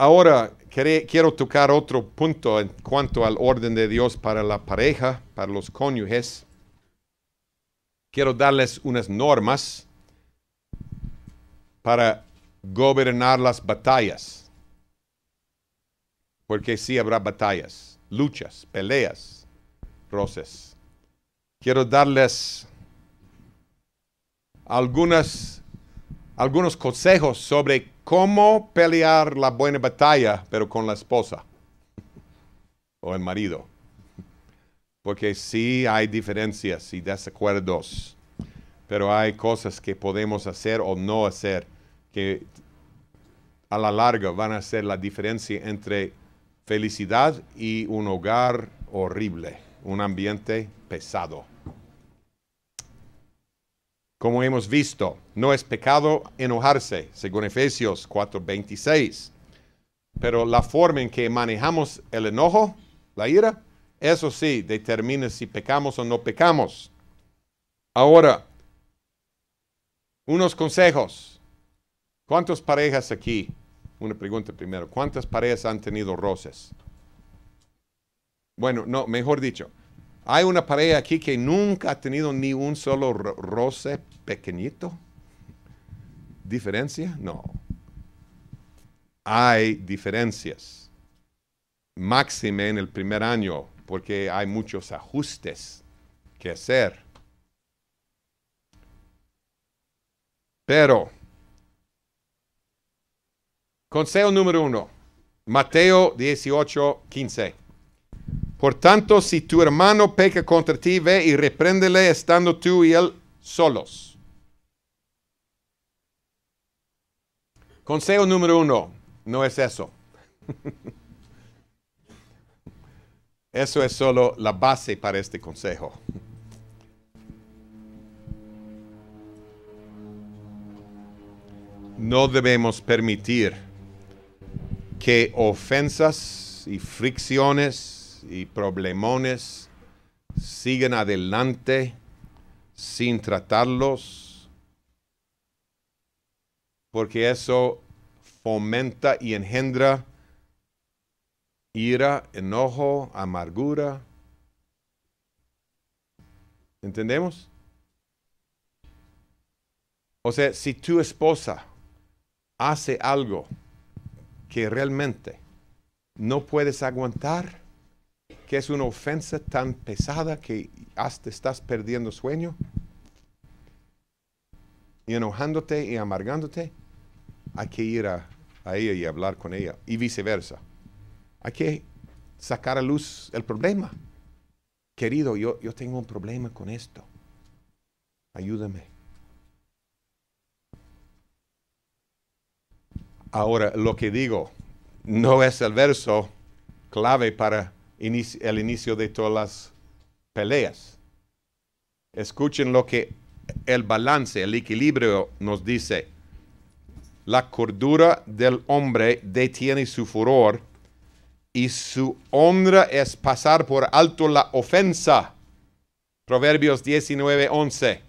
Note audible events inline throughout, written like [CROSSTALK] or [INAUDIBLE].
Ahora quiero tocar otro punto en cuanto al orden de Dios para la pareja, para los cónyuges. Quiero darles unas normas para gobernar las batallas. Porque sí habrá batallas, luchas, peleas, roces. Quiero darles algunas, algunos consejos sobre cómo pelear la buena batalla, pero con la esposa o el marido. Porque sí hay diferencias y desacuerdos, pero hay cosas que podemos hacer o no hacer que a la larga van a hacer la diferencia entre felicidad y un hogar horrible, un ambiente pesado. Como hemos visto, no es pecado enojarse, según Efesios 4:26. Pero la forma en que manejamos el enojo, la ira, eso sí determina si pecamos o no pecamos. Ahora, unos consejos. ¿Cuántas parejas aquí? Una pregunta primero. ¿Cuántas parejas han tenido roces? Bueno, no, mejor dicho, hay una pareja aquí que nunca ha tenido ni un solo roce pequeñito. ¿Diferencia? No. Hay diferencias. Máxime en el primer año, porque hay muchos ajustes que hacer. Pero, consejo número uno, Mateo 18, 15. Por tanto, si tu hermano peca contra ti, ve y repréndele estando tú y él solos. Consejo número uno, no es eso. [LAUGHS] Eso es solo la base para este consejo. No debemos permitir que ofensas y fricciones y problemones siguen adelante sin tratarlos, porque eso fomenta y engendra ira, enojo, amargura. ¿Entendemos? O sea, si tu esposa hace algo que realmente no puedes aguantar, que es una ofensa tan pesada que hasta estás perdiendo sueño y enojándote y amargándote, hay que ir a, ella y hablar con ella y viceversa. Hay que sacar a luz el problema. Querido, yo, yo tengo un problema con esto. Ayúdame. Ahora, lo que digo no es el verso clave para el inicio de todas las peleas. Escuchen lo que el balance, el equilibrio nos dice. La cordura del hombre detiene su furor y su honra es pasar por alto la ofensa. Proverbios 19, 11.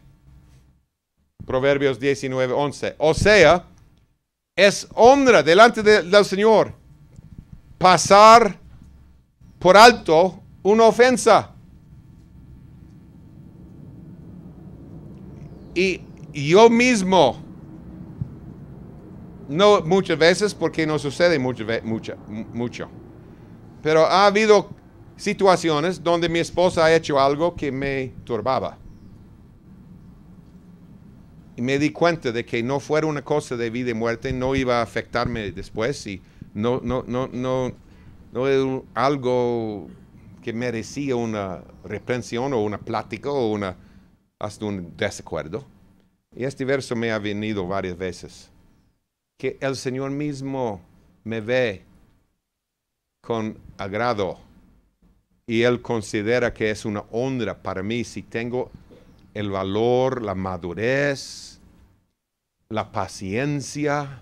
Proverbios 19, 11. O sea, es honra delante del Señor pasar por alto una ofensa. Y yo mismo, no muchas veces porque no sucede mucho, mucho, mucho, pero ha habido situaciones donde mi esposa ha hecho algo que me turbaba. Y me di cuenta de que no fuera una cosa de vida y muerte, no iba a afectarme después y no, no, no, no, no es algo que merecía una reprensión o una plática o hasta un desacuerdo. Y este verso me ha venido varias veces. Que el Señor mismo me ve con agrado y Él considera que es una honra para mí si tengo el valor, la madurez, la paciencia,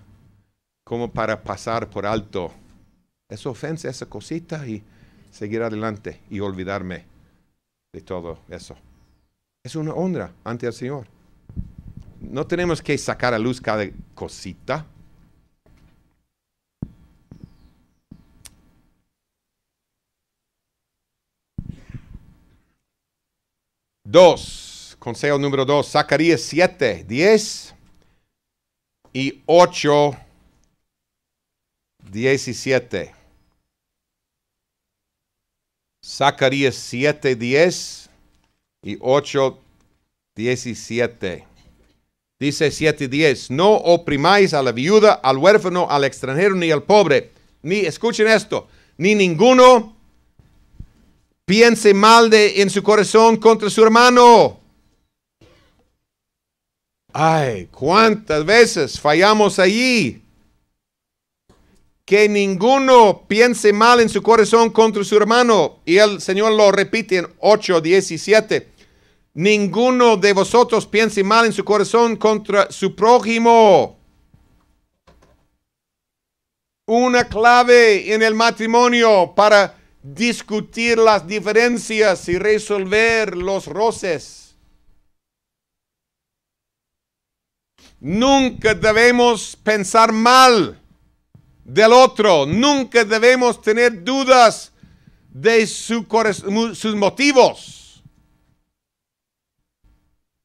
como para pasar por alto esa ofensa, esa cosita y seguir adelante y olvidarme de todo eso. Es una honra ante el Señor. No tenemos que sacar a luz cada cosita. Dos, consejo número dos, Zacarías 7, 10 y 8, 17. Zacarías 7, 10 y 8, 17. Dice 7, 10. No oprimáis a la viuda, al huérfano, al extranjero, ni al pobre. Ni, escuchen esto, ni ninguno piense mal de, en su corazón contra su hermano. Ay, cuántas veces fallamos allí. Que ninguno piense mal en su corazón contra su hermano. Y el Señor lo repite en 8, 17. Ninguno de vosotros piense mal en su corazón contra su prójimo. Una clave en el matrimonio para discutir las diferencias y resolver los roces. Nunca debemos pensar mal del otro. Nunca debemos tener dudas de su sus motivos.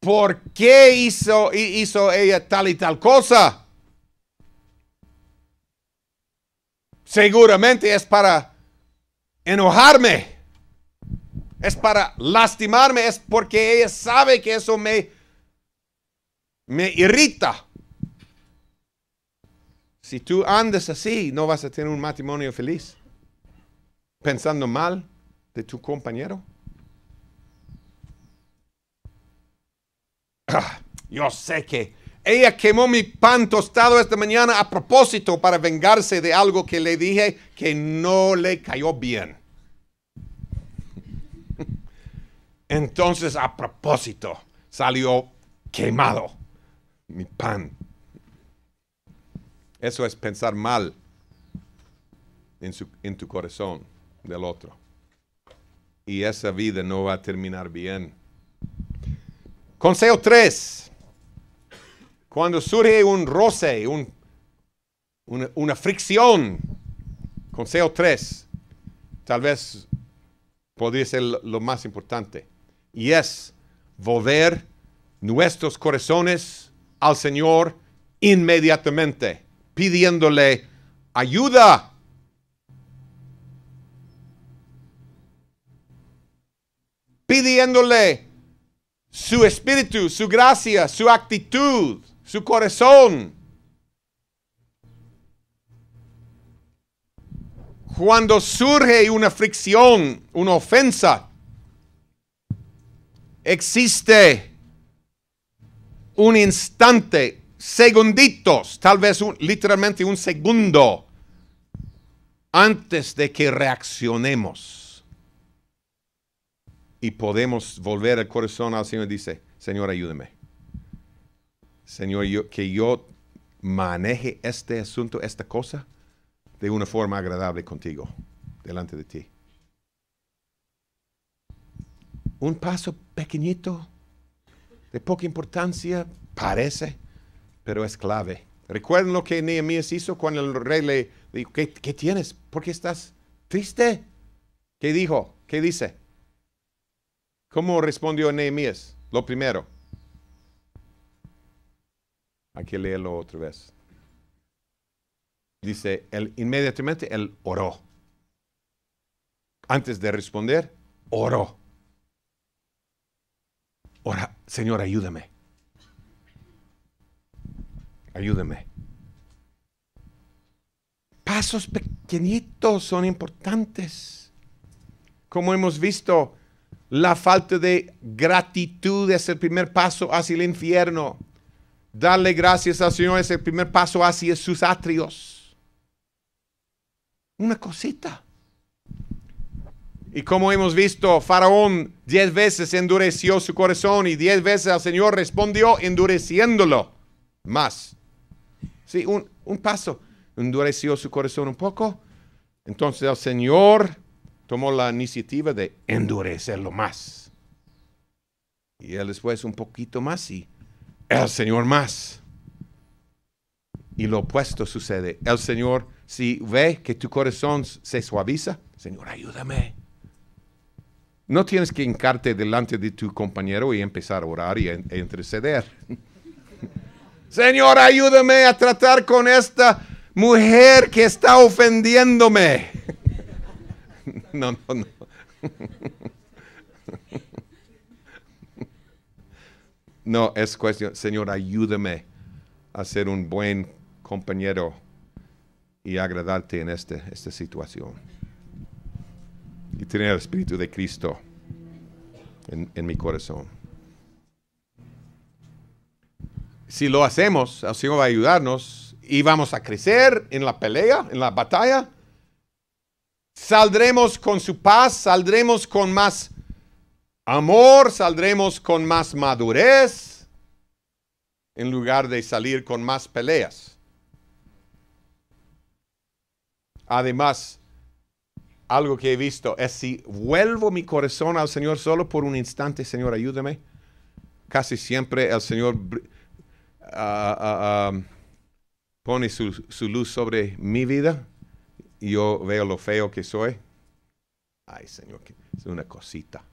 ¿Por qué hizo, hizo ella tal y tal cosa? Seguramente es para enojarme. Es para lastimarme. Es porque ella sabe que eso me, me irrita. Si tú andas así, no vas a tener un matrimonio feliz. Pensando mal de tu compañero. Ah, yo sé que ella quemó mi pan tostado esta mañana a propósito para vengarse de algo que le dije que no le cayó bien. Entonces, a propósito, salió quemado mi pan. Eso es pensar mal en, tu corazón del otro. Y esa vida no va a terminar bien. Consejo 3. Cuando surge un roce, una, una fricción, consejo 3, tal vez podría ser lo más importante, y es volver nuestros corazones al Señor inmediatamente pidiéndole ayuda. Pidiéndole su espíritu, su gracia, su actitud, su corazón. Cuando surge una fricción, una ofensa, existe un instante segunditos, tal vez literalmente un segundo, antes de que reaccionemos. Y podemos volver el corazón al Señor y dice, Señor, ayúdame. Señor, que yo maneje este asunto, esta cosa, de una forma agradable contigo, delante de ti. Un paso pequeñito, de poca importancia, parece, pero es clave. ¿Recuerdan lo que Nehemías hizo cuando el rey le dijo, ¿qué, tienes? ¿Por qué estás triste? ¿Qué dijo? ¿Qué dice? ¿Cómo respondió Nehemías? Lo primero. Hay que leerlo otra vez. Dice, inmediatamente él oró. Antes de responder, oró. Ora, Señor, ayúdame. Ayúdeme. Pasos pequeñitos son importantes. Como hemos visto, la falta de gratitud es el primer paso hacia el infierno. Darle gracias al Señor es el primer paso hacia sus atrios. Una cosita. Y como hemos visto, Faraón diez veces endureció su corazón y diez veces el Señor respondió endureciéndolo más. Sí, un, paso. Endureció su corazón un poco. Entonces el Señor tomó la iniciativa de endurecerlo más. Y él después un poquito más y el Señor más. Y lo opuesto sucede. El Señor, si ve que tu corazón se suaviza, Señor, ayúdame. No tienes que hincarte delante de tu compañero y empezar a orar y a, a interceder. Señor, ayúdame a tratar con esta mujer que está ofendiéndome. [LAUGHS] No, no, no. [LAUGHS] No, es cuestión, Señor, ayúdame a ser un buen compañero y agradarte en este, esta situación. Y tener el Espíritu de Cristo en, en mi corazón. Si lo hacemos, el Señor va a ayudarnos y vamos a crecer en la pelea, en la batalla. Saldremos con su paz, saldremos con más amor, saldremos con más madurez en lugar de salir con más peleas. Además, algo que he visto es si vuelvo mi corazón al Señor solo por un instante, Señor, ayúdame. Casi siempre el Señor uh, uh, pone su, su luz sobre mi vida yo veo lo feo que soy. Ay, Señor, es una cosita.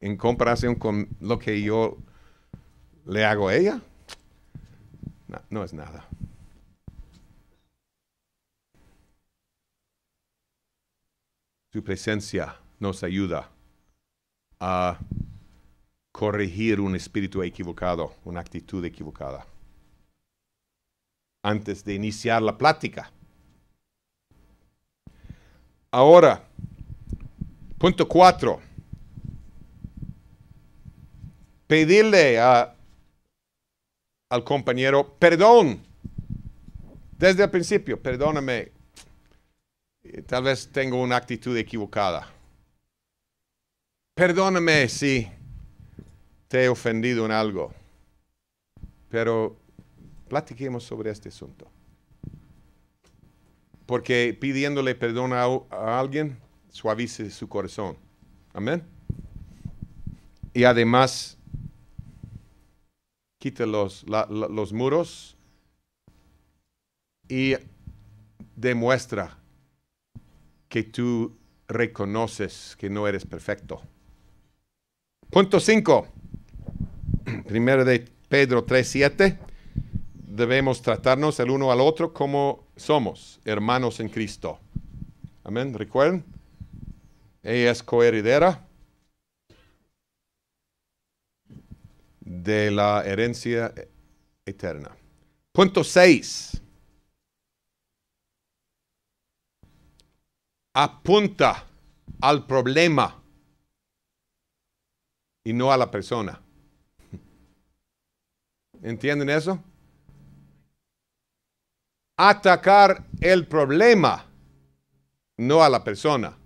En comparación con lo que yo le hago a ella, no, no es nada. Su presencia nos ayuda a corregir un espíritu equivocado, una actitud equivocada. Antes de iniciar la plática. Ahora, punto cuatro. Pedirle a, al compañero perdón. Desde el principio, perdóname. Tal vez tengo una actitud equivocada. Perdóname si te he ofendido en algo. Pero platiquemos sobre este asunto porque pidiéndole perdón a, alguien suavice su corazón. Amén. Y además, quita los, los muros y demuestra que tú reconoces que no eres perfecto. Punto 5. [CLEARS THROAT] Primero de Pedro 3:7 debemos tratarnos el uno al otro como somos, hermanos en Cristo. Amén. Recuerden, ella es coheredera de la herencia eterna. Punto 6. Apunta al problema y no a la persona. ¿Entienden eso? atacar el problema, no a la persona.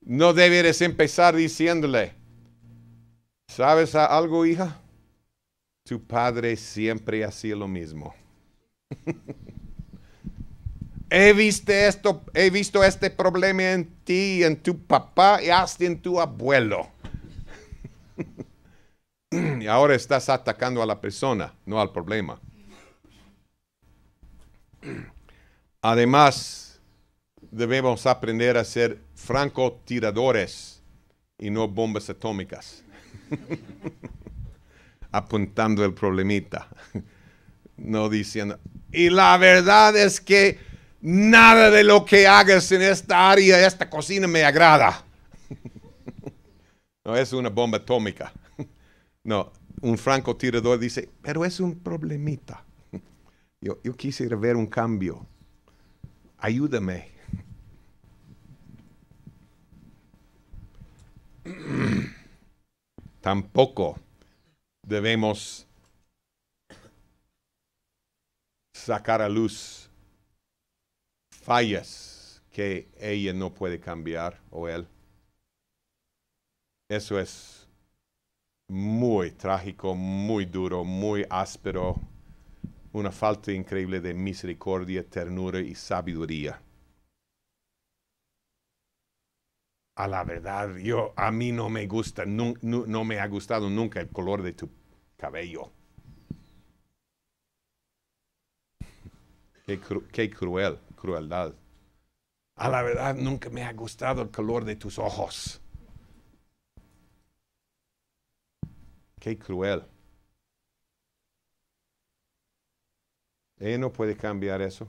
No deberes empezar diciéndole, ¿sabes algo, hija? Tu padre siempre hacía lo mismo. [LAUGHS] he visto esto, he visto este problema en ti, en tu papá y hasta en tu abuelo. y ahora estás atacando a la persona, no al problema. Además, debemos aprender a ser francotiradores y no bombas atómicas. [LAUGHS] Apuntando el problemita. No diciendo, y la verdad es que nada de lo que hagas en esta área, esta cocina me agrada. [LAUGHS] No es una bomba atómica. [LAUGHS] No, un francotirador dice, pero es un problemita. [LAUGHS] Yo, yo quisiera ver un cambio. Ayúdame. [CLEARS THROAT] Tampoco debemos sacar a luz fallas que ella no puede cambiar o él. Eso es muy trágico, muy duro, muy áspero, una falta increíble de misericordia, ternura y sabiduría. A la verdad, yo a mí no me gusta, no, no, me ha gustado nunca el color de tu cabello. Qué, qué cruel, crueldad. A la verdad, nunca me ha gustado el color de tus ojos. Qué cruel. Ella no puede cambiar eso.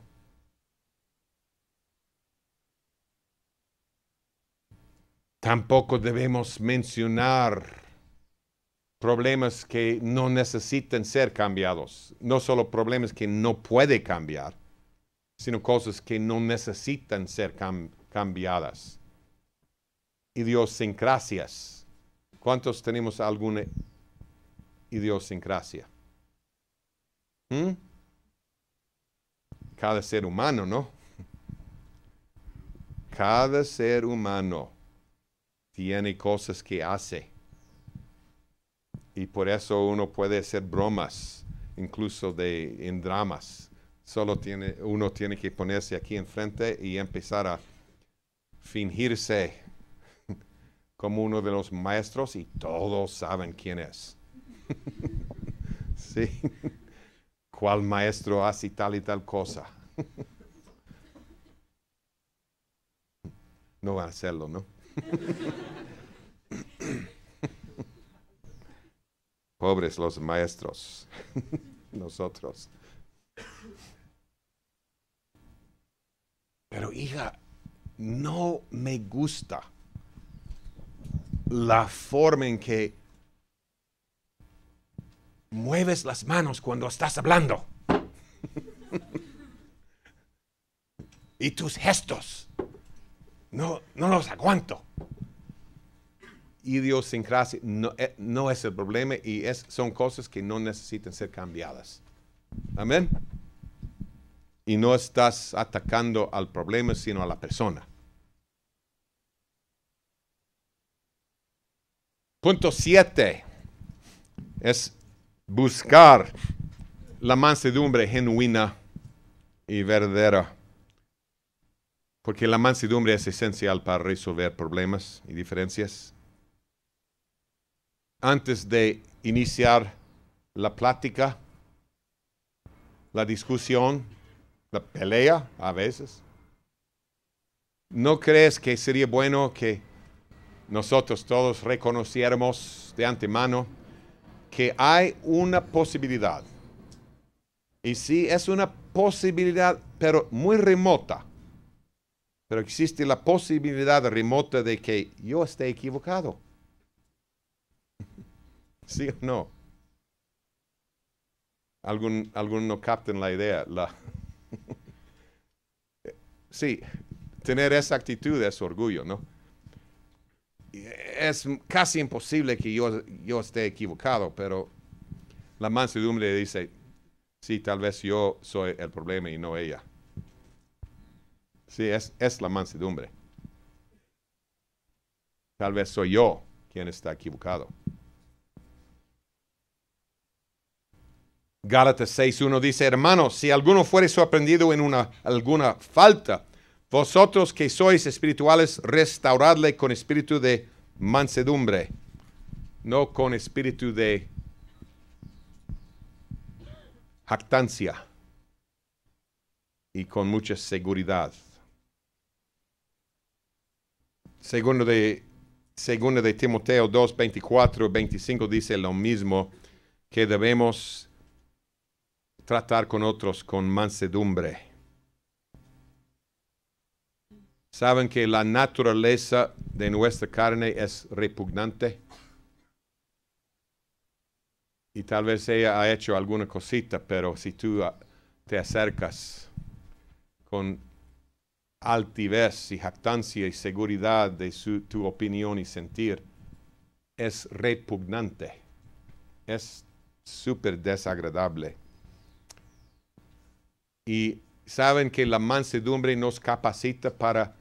Tampoco debemos mencionar problemas que no necesitan ser cambiados. No solo problemas que no puede cambiar, sino cosas que no necesitan ser cam- cambiadas. Idiosincrasias. ¿Cuántos tenemos alguna idiosincrasia? ¿Mm? Cada ser humano, ¿no? [LAUGHS] Cada ser humano tiene cosas que hace. Y por eso uno puede hacer bromas, incluso de, en dramas. Solo tiene, uno tiene que ponerse aquí enfrente y empezar a fingirse [LAUGHS] como uno de los maestros y todos saben quién es. [LAUGHS] sí. ¿Cuál maestro hace tal y tal cosa? [LAUGHS] no van a hacerlo, ¿no? Pobres los maestros, nosotros. Pero hija, no me gusta la forma en que mueves las manos cuando estás hablando. [LAUGHS] y tus gestos. No, no los aguanto. Idiosincrasia no, eh, es el problema y son cosas que no necesitan ser cambiadas. Amén. Y no estás atacando al problema, sino a la persona. Punto 7 es buscar la mansedumbre genuina y verdadera. Porque la mansedumbre es esencial para resolver problemas y diferencias. Antes de iniciar la plática, la discusión, la pelea a veces, ¿no crees que sería bueno que nosotros todos reconociéramos de antemano que hay una posibilidad? Y sí, es una posibilidad, pero muy remota. Pero existe la posibilidad remota de que yo esté equivocado. [LAUGHS] ¿Sí o no? Algún, algún no capten la idea. La sí, tener esa actitud es orgullo, ¿no? Es casi imposible que yo, yo esté equivocado, pero la mansedumbre dice, sí, tal vez yo soy el problema y no ella. Sí, es, es la mansedumbre. Tal vez soy yo quien está equivocado. Gálatas 6.1 dice, hermanos, si alguno fuere sorprendido en una, alguna falta, vosotros que sois espirituales, restauradle con espíritu de mansedumbre, no con espíritu de jactancia y con mucha seguridad. Segundo de, segundo de Timoteo 2, 24, 25 dice lo mismo, que debemos tratar con otros con mansedumbre. Saben que la naturaleza de nuestra carne es repugnante. Y tal vez ella ha hecho alguna cosita, pero si tú ah, te acercas con altivez y jactancia y seguridad de su, tu opinión y sentir, es repugnante. Es súper desagradable. Y saben que la mansedumbre nos capacita para,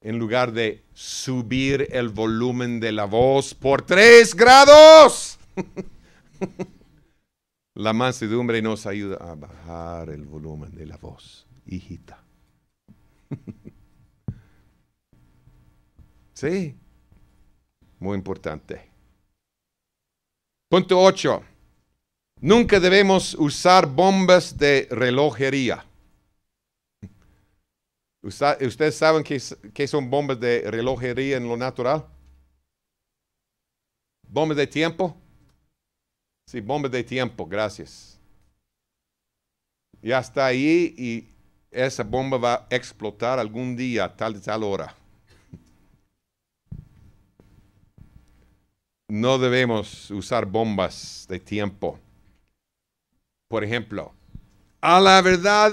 en lugar de subir el volumen de la voz por tres grados, [LAUGHS] la mansedumbre nos ayuda a bajar el volumen de la voz, hijita. [LAUGHS] sí, muy importante. Punto 8. Nunca debemos usar bombas de relojería. ¿Ustedes saben qué, son bombas de relojería en lo natural? ¿Bombas de tiempo? Sí, bombas de tiempo, gracias. Ya está ahí y esa bomba va a explotar algún día, tal y tal hora. No debemos usar bombas de tiempo. Por ejemplo, a la verdad,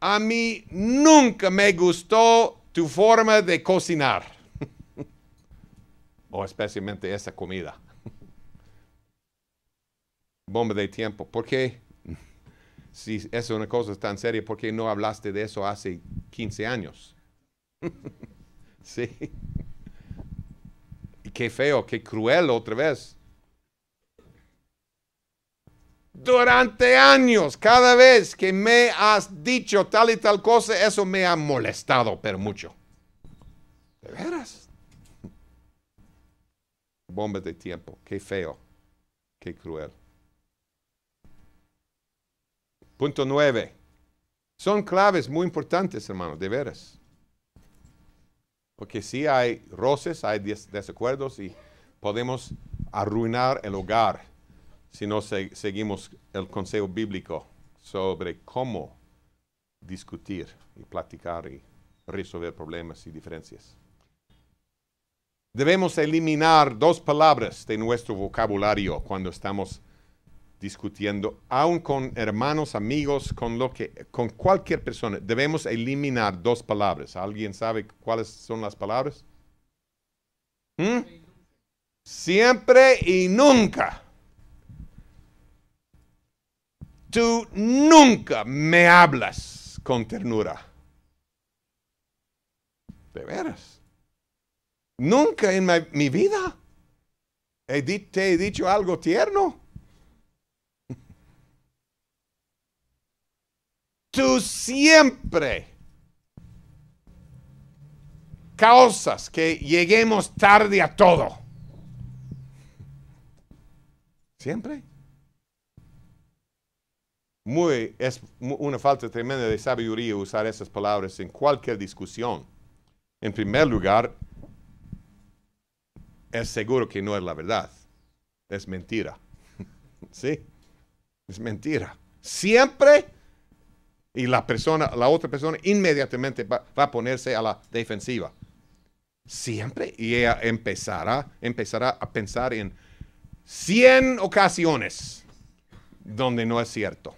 a mí nunca me gustó tu forma de cocinar. [LAUGHS] o especialmente esa comida. [LAUGHS] Bomba de tiempo. ¿Por qué? [LAUGHS] Si es una cosa tan seria, ¿por qué no hablaste de eso hace 15 años? sí. Qué feo, qué cruel otra vez. Durante años, cada vez que me has dicho tal y tal cosa, eso me ha molestado, pero mucho. ¿De veras? Bomba de tiempo, qué feo, qué cruel. Punto nueve. Son claves muy importantes, hermanos, de veras. Porque si hay roces, hay desacuerdos y podemos arruinar el hogar si no seguimos el consejo bíblico sobre cómo discutir y platicar y resolver problemas y diferencias. Debemos eliminar dos palabras de nuestro vocabulario cuando estamos discutiendo, aun con hermanos, amigos, con lo que, con cualquier persona. Debemos eliminar dos palabras. ¿Alguien sabe cuáles son las palabras? ¿Mm? Siempre y nunca. Tú nunca me hablas con ternura. De veras. Nunca en mi, vida te he dicho algo tierno. [LAUGHS] Tú siempre causas que lleguemos tarde a todo. Siempre muy, es una falta tremenda de sabiduría usar esas palabras en cualquier discusión. En primer lugar, es seguro que no es la verdad. Es mentira. [LAUGHS] ¿Sí? Es mentira. Siempre. Y la persona, la otra persona inmediatamente va, a ponerse a la defensiva. Siempre. Y ella empezará, empezará a pensar en 100 ocasiones donde no es cierto.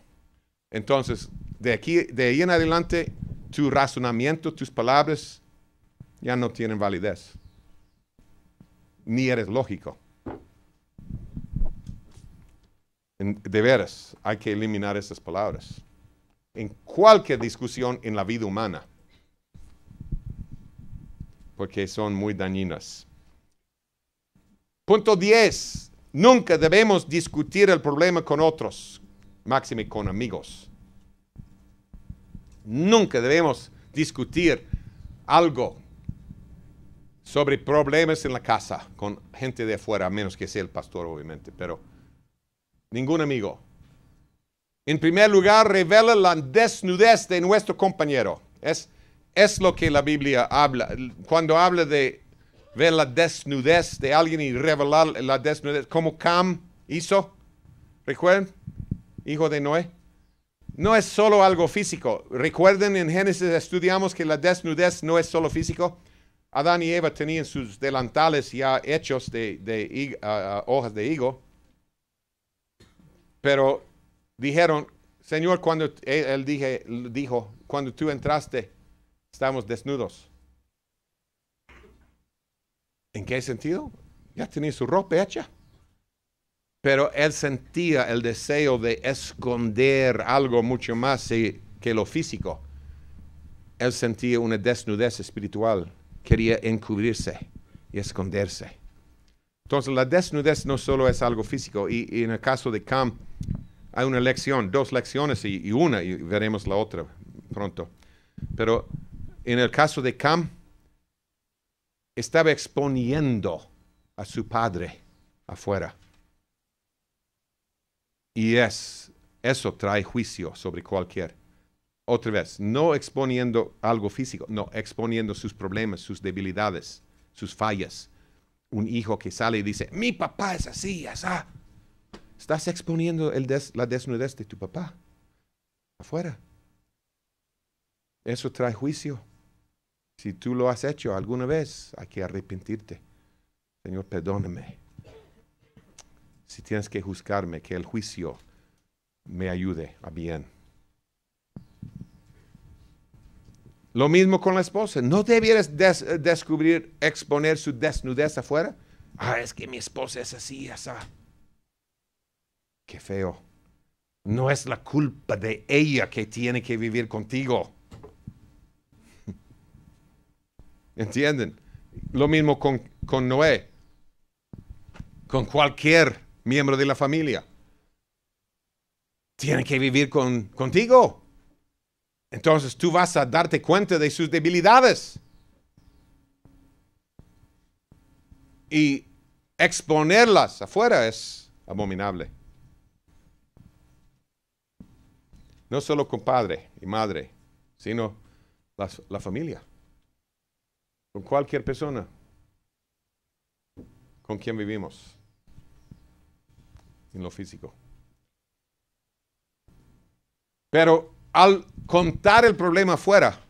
Entonces, de aquí, de ahí en adelante, tu razonamiento, tus palabras ya no tienen validez. Ni eres lógico. de veras, hay que eliminar esas palabras. En cualquier discusión en la vida humana. Porque son muy dañinas. Punto 10. Nunca debemos discutir el problema con otros máxime con amigos. Nunca debemos discutir algo sobre problemas en la casa con gente de afuera, a menos que sea el pastor, obviamente, pero ningún amigo. En primer lugar, revela la desnudez de nuestro compañero. Es, es lo que la Biblia habla. Cuando habla de ver la desnudez de alguien y revelar la desnudez, como Cam hizo, ¿recuerdan? Hijo de Noé. No es solo algo físico. Recuerden, en Génesis estudiamos que la desnudez no es solo físico. Adán y Eva tenían sus delantales ya hechos de, hojas de higo. Pero dijeron, Señor, cuando él, dije, dijo, cuando tú entraste, estamos desnudos. ¿En qué sentido? Ya tenía su ropa hecha. Pero él sentía el deseo de esconder algo mucho más que lo físico. Él sentía una desnudez espiritual. Quería encubrirse y esconderse. Entonces la desnudez no solo es algo físico. Y, en el caso de Cam hay una lección, dos lecciones y, una, y veremos la otra pronto. Pero en el caso de Cam, estaba exponiendo a su padre afuera. Y es, eso trae juicio sobre cualquier Otra vez, no exponiendo algo físico, no, exponiendo sus problemas, sus debilidades, sus fallas. Un hijo que sale y dice, mi papá es así, así. Estás exponiendo la desnudez de tu papá afuera. Eso trae juicio. Si tú lo has hecho alguna vez, hay que arrepentirte. Señor, perdóname. Si tienes que juzgarme, que el juicio me ayude a bien. Lo mismo con la esposa. ¿No debieras descubrir, exponer su desnudez afuera? Ah, es que mi esposa es así, esa. Qué feo. No es la culpa de ella que tiene que vivir contigo. [LAUGHS] ¿Entienden? Lo mismo con, con Noé, con cualquier miembro de la familia. Tiene que vivir con, contigo. Entonces tú vas a darte cuenta de sus debilidades. Y exponerlas afuera es abominable. No solo con padre y madre, sino la familia con cualquier persona con quien vivimos en lo físico. Pero al contar el problema afuera,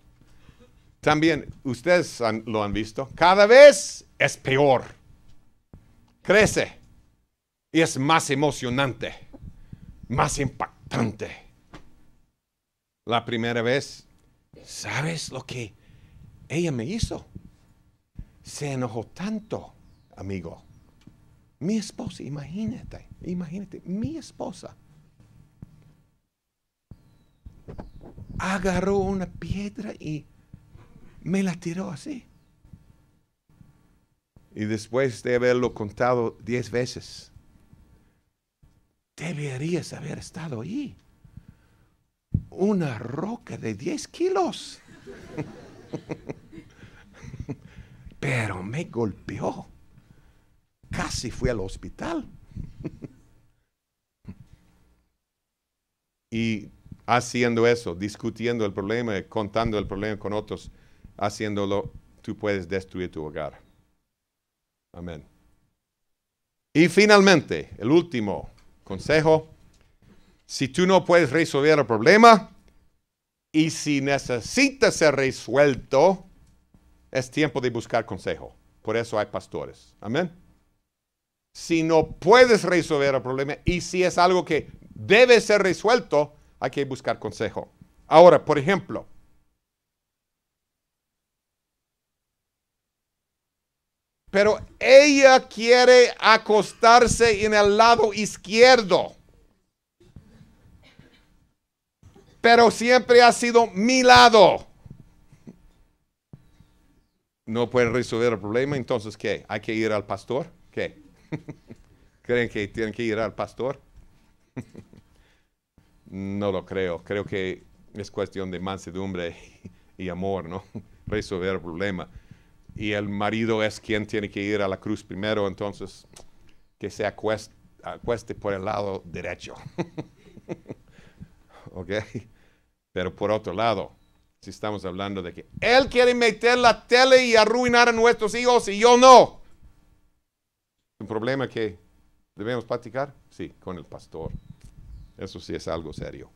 también ustedes lo han visto, cada vez es peor, crece y es más emocionante, más impactante. La primera vez, ¿sabes lo que ella me hizo? se enojó tanto, amigo. Mi esposa, imagínate, imagínate, mi esposa agarró una piedra y me la tiró así. Y después de haberlo contado diez veces, deberías haber estado ahí. Una roca de diez kilos. [LAUGHS] pero me golpeó. Casi fui al hospital. [LAUGHS] y haciendo eso, discutiendo el problema, contando el problema con otros, haciéndolo, tú puedes destruir tu hogar. Amén. Y finalmente, el último consejo, si tú no puedes resolver el problema y si necesitas ser resuelto, es tiempo de buscar consejo. Por eso hay pastores. Amén. Si no puedes resolver el problema y si es algo que debe ser resuelto, hay que buscar consejo. Ahora, por ejemplo, pero ella quiere acostarse en el lado izquierdo. Pero siempre ha sido mi lado no pueden resolver el problema, entonces ¿qué? ¿Hay que ir al pastor? ¿Qué? [LAUGHS] ¿Creen que tienen que ir al pastor? [LAUGHS] no lo creo. Creo que es cuestión de mansedumbre [LAUGHS] y amor, ¿no? resolver el problema. Y el marido es quien tiene que ir a la cruz primero, entonces que se acueste, acueste por el lado derecho. ¿Ok? Pero por otro lado, si estamos hablando de que Él quiere meter la tele y arruinar a nuestros hijos y yo no. ¿Un problema que debemos platicar? Sí, con el pastor. Eso sí es algo serio.